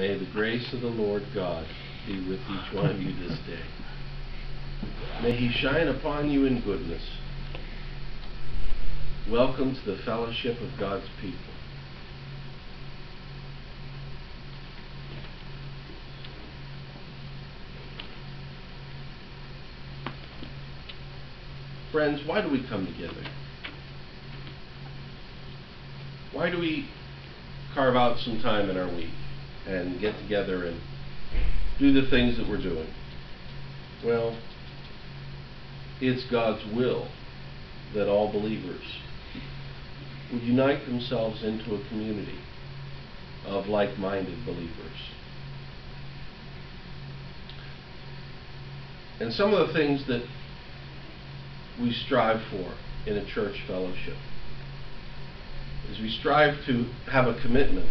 May the grace of the Lord God be with each one of you this day. May he shine upon you in goodness. Welcome to the fellowship of God's people. Friends, why do we come together? Why do we carve out some time in our week and get together and do the things that we're doing? Well, it's God's will that all believers would unite themselves into a community of like minded believers. And some of the things that we strive for in a church fellowship is we strive to have a commitment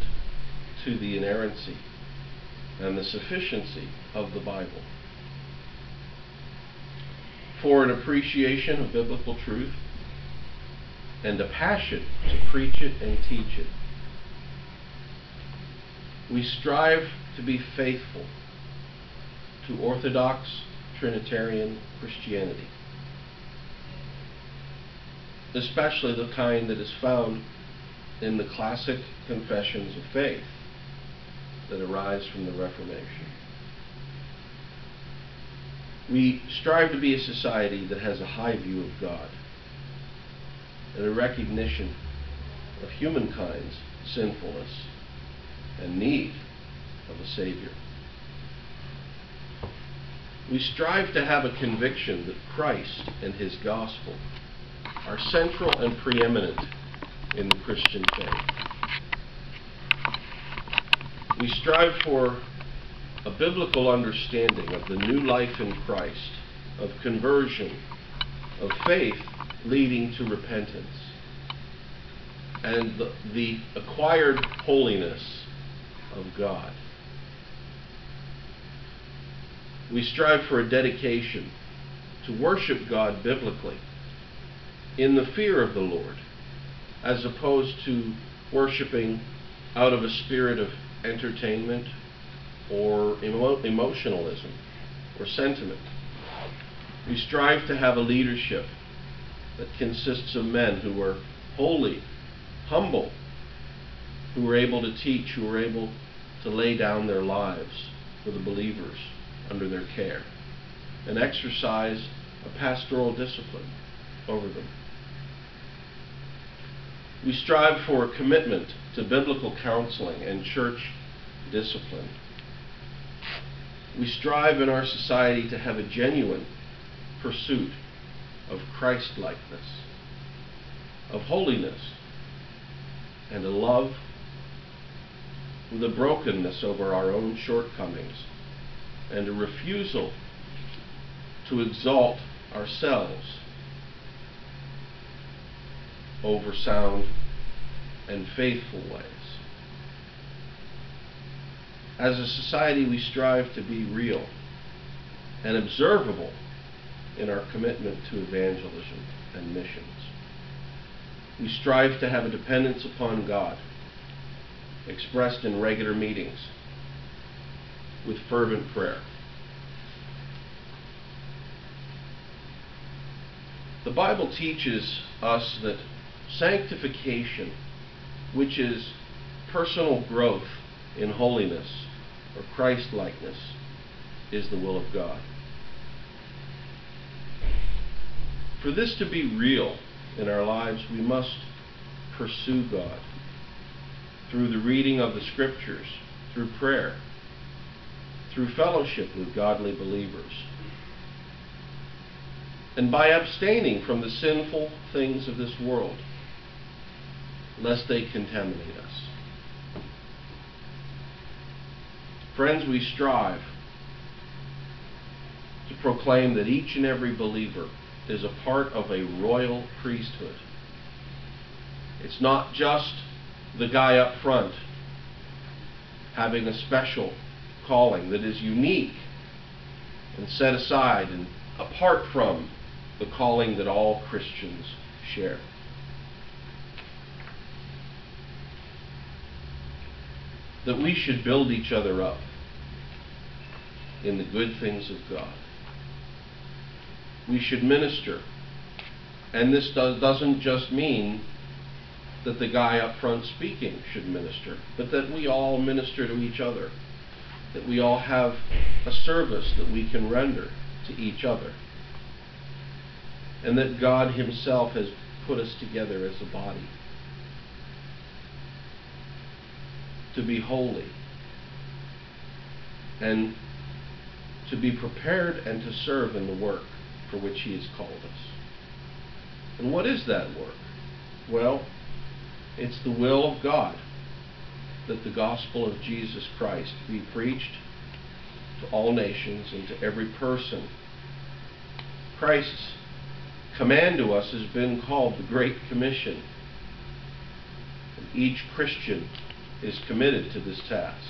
to the inerrancy and the sufficiency of the Bible. For an appreciation of biblical truth and a passion to preach it and teach it. We strive to be faithful to Orthodox Trinitarian Christianity, especially the kind that is found in the classic confessions of faith that arise from the Reformation. We strive to be a society that has a high view of God and a recognition of humankind's sinfulness and need of a Savior. We strive to have a conviction that Christ and His gospel are central and preeminent in the Christian faith. We strive for a biblical understanding of the new life in Christ, of conversion, of faith leading to repentance, and the, the acquired holiness of God. We strive for a dedication to worship God biblically in the fear of the Lord as opposed to worshiping out of a spirit of entertainment or emo- emotionalism or sentiment. We strive to have a leadership that consists of men who are holy, humble, who are able to teach, who are able to lay down their lives for the believers under their care, and exercise a pastoral discipline over them. We strive for a commitment to biblical counseling and church discipline. We strive in our society to have a genuine pursuit of Christlikeness, of holiness, and a love with a brokenness over our own shortcomings, and a refusal to exalt ourselves over sound and faithful ways. As a society, we strive to be real and observable in our commitment to evangelism and missions. We strive to have a dependence upon God, expressed in regular meetings with fervent prayer. The Bible teaches us that sanctification, which is personal growth in holiness or Christ likeness, is the will of God. For this to be real in our lives, we must pursue God through the reading of the Scriptures, through prayer, through fellowship with godly believers, and by abstaining from the sinful things of this world lest they contaminate us. Friends, we strive to proclaim that each and every believer is a part of a royal priesthood. It's not just the guy up front having a special calling that is unique and set aside and apart from the calling that all Christians share. That we should build each other up in the good things of God. We should minister. And this does, doesn't just mean that the guy up front speaking should minister, but that we all minister to each other, that we all have a service that we can render to each other, and that God Himself has put us together as a body to be holy and to be prepared and to serve in the work for which He has called us. And what is that work? Well, it's the will of God that the gospel of Jesus Christ be preached to all nations and to every person. Christ's command to us has been called the Great Commission. And each Christian is committed to this task.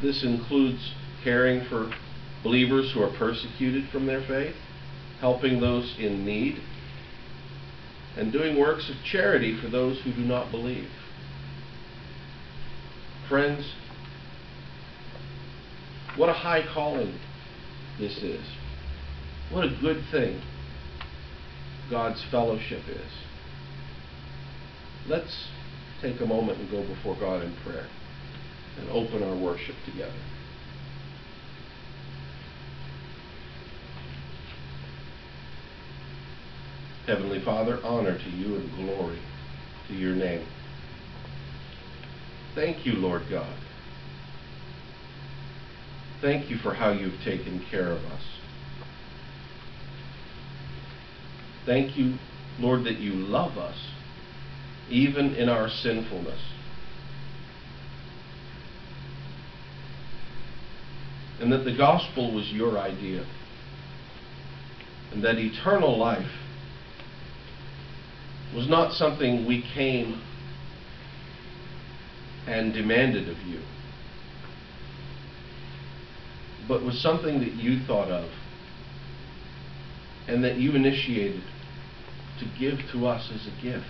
This includes caring for believers who are persecuted from their faith, helping those in need, and doing works of charity for those who do not believe. Friends, what a high calling this is. What a good thing God's fellowship is. Let's take a moment and go before God in prayer and open our worship together. Heavenly Father, honor to you and glory to your name. Thank you, Lord God. Thank you for how you've taken care of us. Thank you, Lord, that you love us, even in our sinfulness. And that the gospel was your idea. And that eternal life was not something we came and demanded of you, but was something that you thought of and that you initiated to give to us as a gift,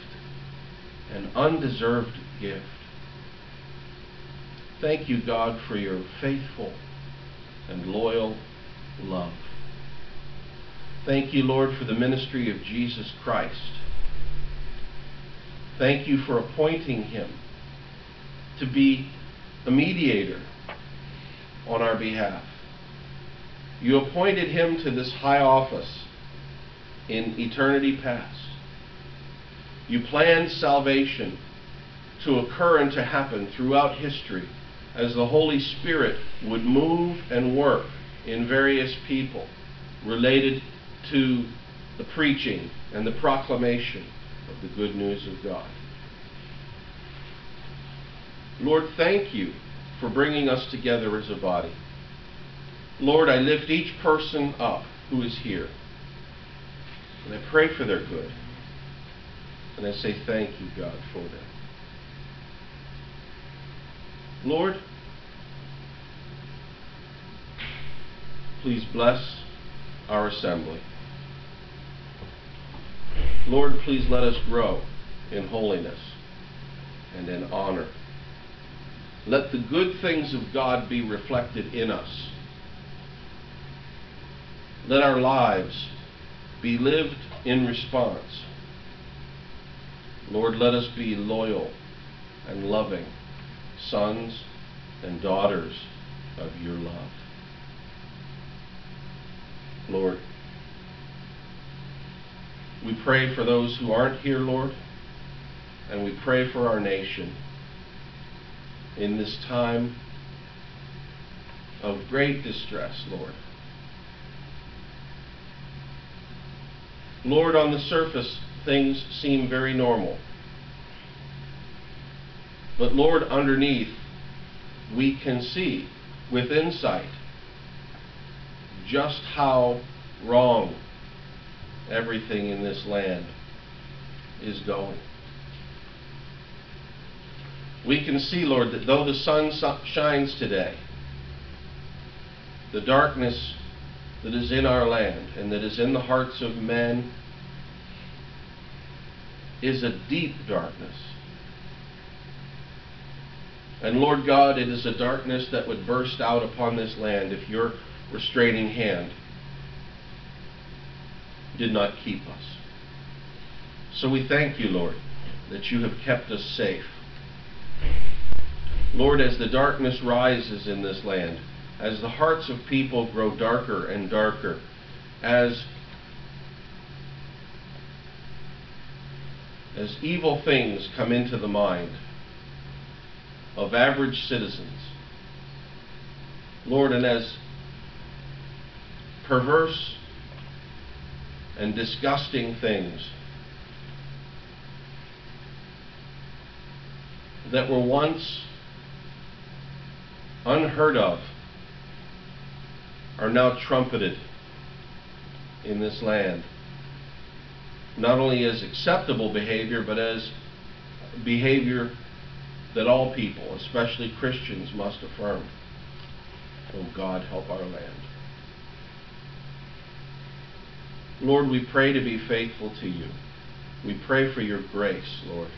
an undeserved gift. Thank you, God, for your faithful and loyal love. Thank you, Lord, for the ministry of Jesus Christ Thank you for appointing him to be a mediator on our behalf. You appointed him to this high office in eternity past. You planned salvation to occur and to happen throughout history as the Holy Spirit would move and work in various people related to the preaching and the proclamation of the good news of God. Lord, thank you for bringing us together as a body. Lord, I lift each person up who is here. And I pray for their good. And I say thank you, God, for them. Lord, please bless our assembly. Lord, please let us grow in holiness and in honor. Let the good things of God be reflected in us. Let our lives be lived in response. Lord, let us be loyal and loving sons and daughters of your love. Lord, we pray for those who aren't here, Lord, and we pray for our nation in this time of great distress, Lord. Lord, on the surface, things seem very normal. But Lord, underneath, we can see with insight just how wrong everything in this land is going. We can see, Lord, that though the sun shines today, the darkness that is in our land and that is in the hearts of men is a deep darkness. And Lord God, it is a darkness that would burst out upon this land if your restraining hand did not keep us. So we thank you, Lord, that you have kept us safe. Lord, as the darkness rises in this land, as the hearts of people grow darker and darker, as as evil things come into the mind of average citizens, Lord, and as perverse and disgusting things that were once unheard of are now trumpeted in this land. Not only as acceptable behavior, but as behavior that all people, especially Christians, must affirm. Oh God, help our land. Lord, we pray to be faithful to you. We pray for your grace, Lord.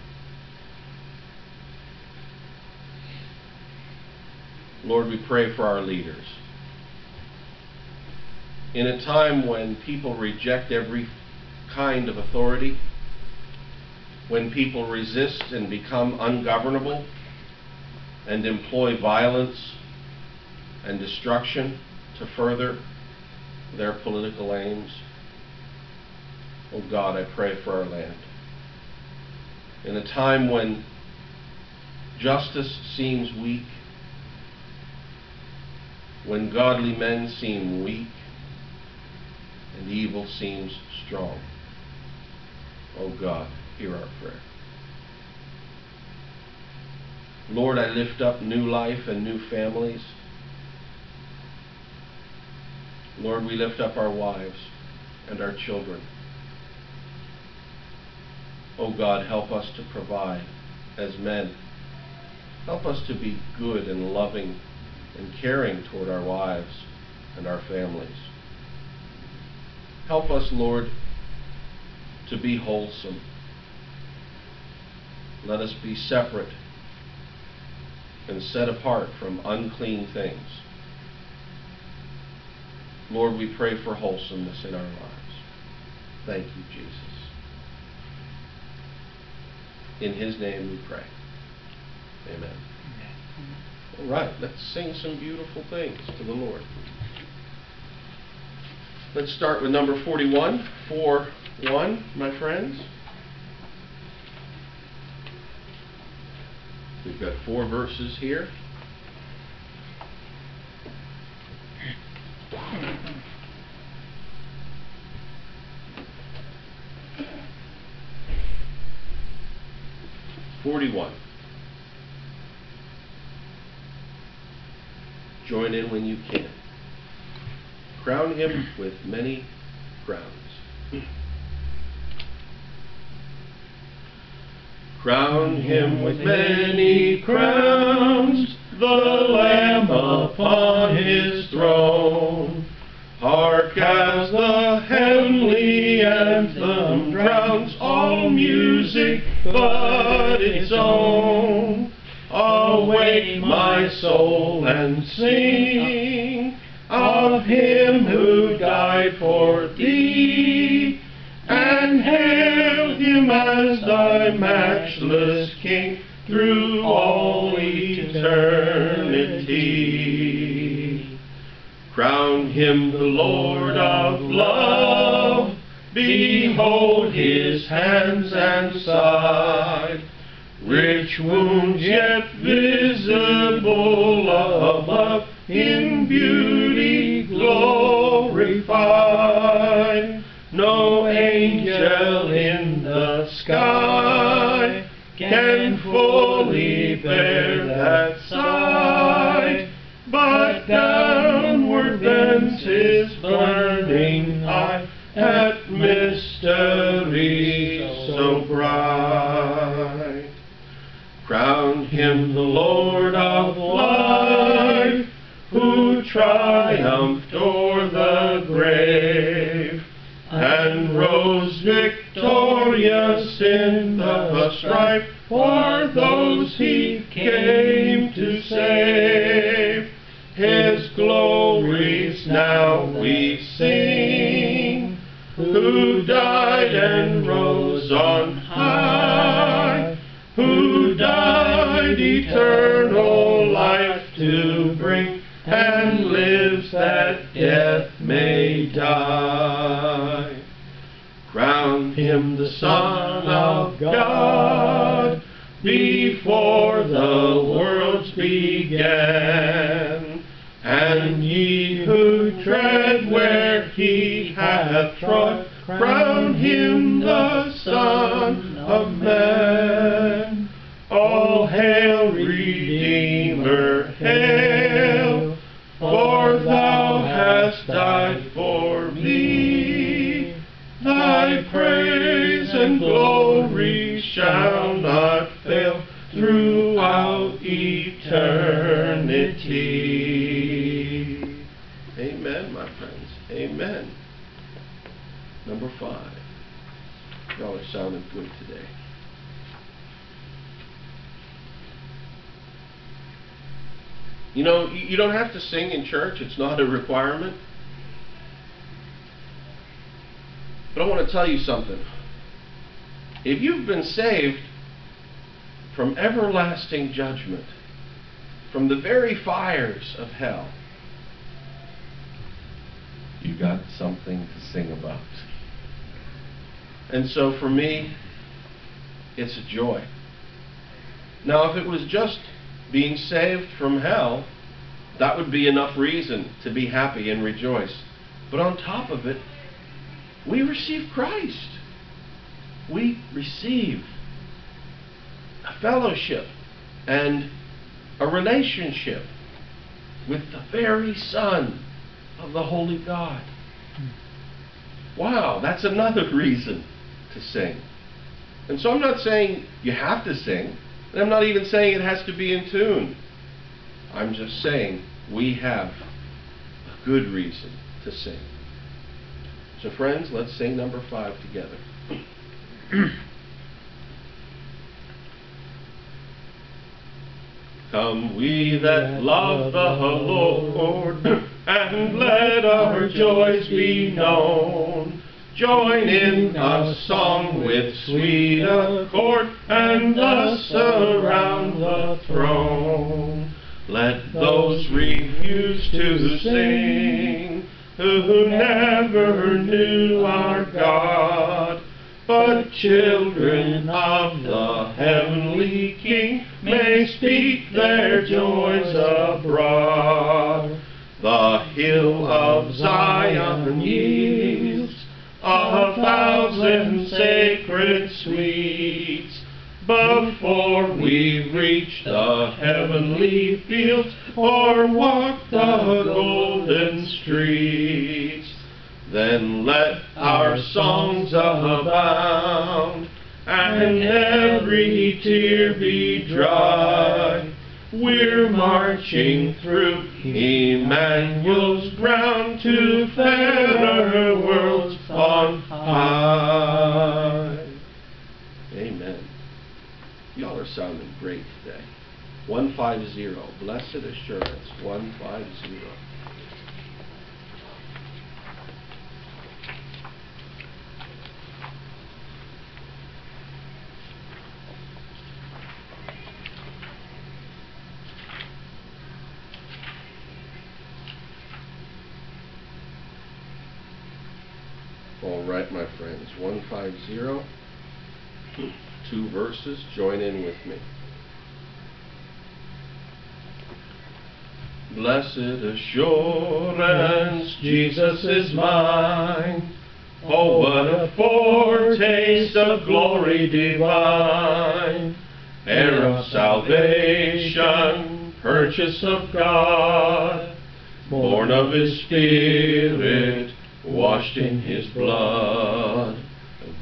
Lord, we pray for our leaders. In a time when people reject every kind of authority, when people resist and become ungovernable and employ violence and destruction to further their political aims. Oh God, I pray for our land. In a time when justice seems weak, when godly men seem weak, and evil seems strong. Oh God, hear our prayer. Lord, I lift up new life and new families. Lord, we lift up our wives and our children. Oh God, help us to provide as men. Help us to be good and loving and caring toward our wives and our families. Help us, Lord, to be wholesome. Let us be separate and set apart from unclean things. Lord, we pray for wholesomeness in our lives. Thank you, Jesus. In his name we pray. Amen. All right, let's sing some beautiful things to the Lord. Let's start with number 41, 4 1, my friends. We've got four verses here. Forty-one. Join in when you can. Crown him with many crowns. Crown him with many crowns, the Lamb upon his throne. Hark as the heavenly anthem drowns all music but its own. Awake, my soul, and sing of him who died for thee, and hail him as thy matchless King through all eternity. Crown him the Lord of love, behold his hands and side, rich wounds yet visible who And ye who tread where he hath trod, crown him the Son of Man. You know, you don't have to sing in church. It's not a requirement. But I want to tell you something. If you've been saved from everlasting judgment, from the very fires of hell, you got something to sing about. And so for me, it's a joy. Now, if it was just being saved from hell, that would be enough reason to be happy and rejoice. But on top of it, we receive Christ. We receive a fellowship and a relationship with the very Son of the Holy God. Wow, that's another reason to sing. And so I'm not saying you have to sing, and I'm not even saying it has to be in tune. I'm just saying we have a good reason to sing. So, friends, let's sing number five together. Come, we that love the Lord, and let our joys be known. Join in a song with sweet accord, and thus around the throne. Let those refuse to sing who never knew our God, but children of the heavenly King may speak their joys abroad. The hill of Zion a thousand sacred sweets. Before we reach the heavenly fields or walk the golden streets, then let our songs abound and every tear be dry. We're marching through Emmanuel's ground to fairer worlds on high. Amen. Y'all are sounding great today. 150. Blessed assurance. 150. All right, my friends. 150. Two verses. Join in with me. Blessed assurance, Jesus is mine. Oh, what a foretaste of glory divine, heir of salvation, purchase of God, born of His Spirit, washed in His blood.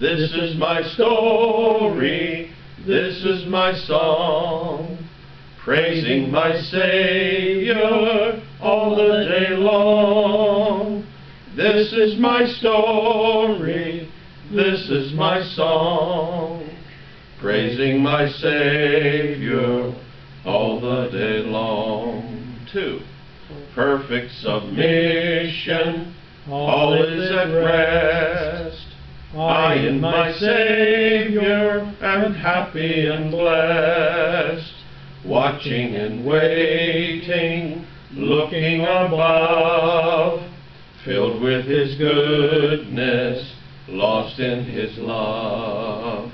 This is my story, this is my song praising my Savior all the day long. This is my story, this is my song, praising my Savior all the day long. Two, perfect submission, all is at rest. I in my Savior am happy and blessed, watching and waiting, looking above, filled with His goodness, lost in His love.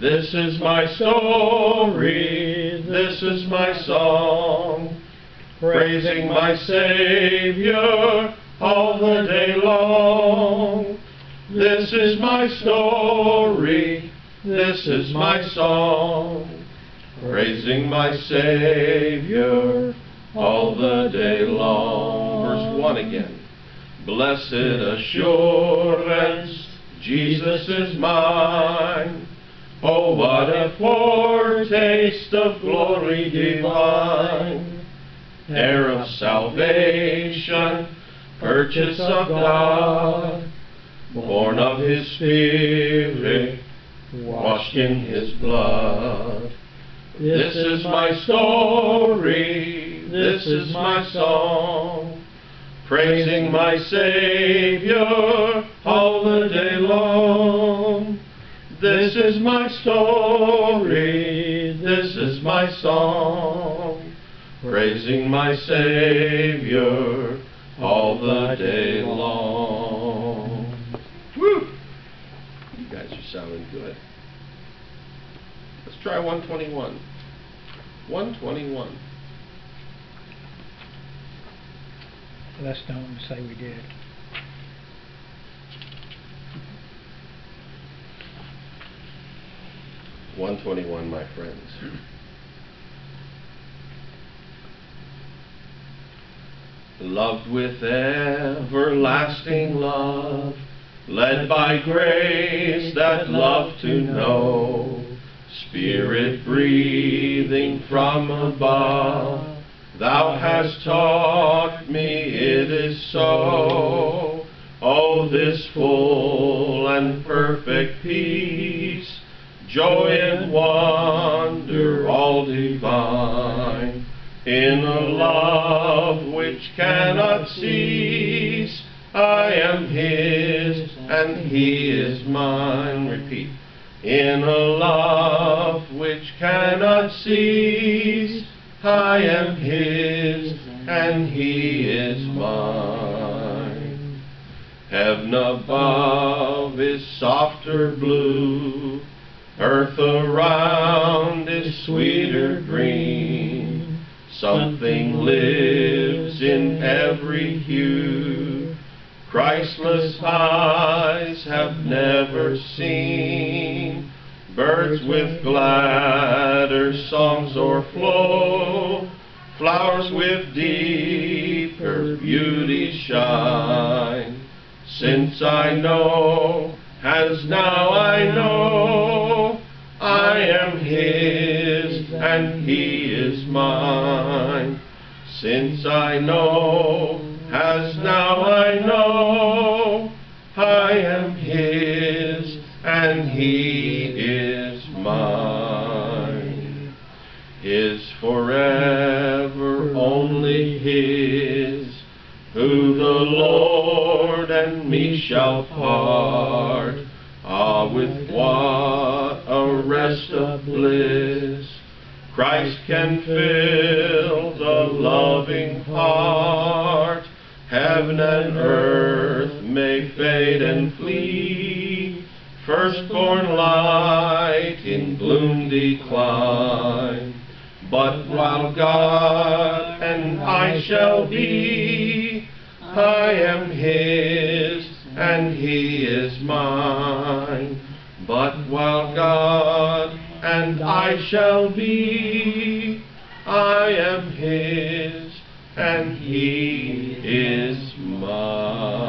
This is my story, this is my song, praising my Savior all the day long. This is my story, this is my song, praising my Savior all the day long. Verse 1 again. Blessed assurance, Jesus is mine. Oh, what a foretaste of glory divine, heir of salvation, purchase of God born of his spirit, washed in his blood. This is my story, this is my song, praising my Savior all the day long. This is my story, this is my song, praising my Savior all the day long. You guys are sounding good. Let's try 121. 121. Let's don't say we did. One twenty-one, my friends. Loved with everlasting love, led by grace that love to know, Spirit breathing from above, Thou hast taught me it is so. Oh, this full and perfect peace, joy and wonder all divine, in a love which cannot cease. I am His and He is mine. Repeat. In a love which cannot cease, I am His and He is mine. Heaven above is softer blue, earth around is sweeter green. Something lives in every hue. Christless eyes have never seen. Birds with gladder songs o'erflow, flowers with deeper beauty shine. Since I know, as now I know, I am His and He is mine. Since I know, as now and me shall part. Ah, with what a rest of bliss Christ can fill the loving heart. Heaven and earth may fade and flee, firstborn light in gloom decline. But while God and I shall be, I am His and He is mine. But while God and I shall be, I am His and He is mine.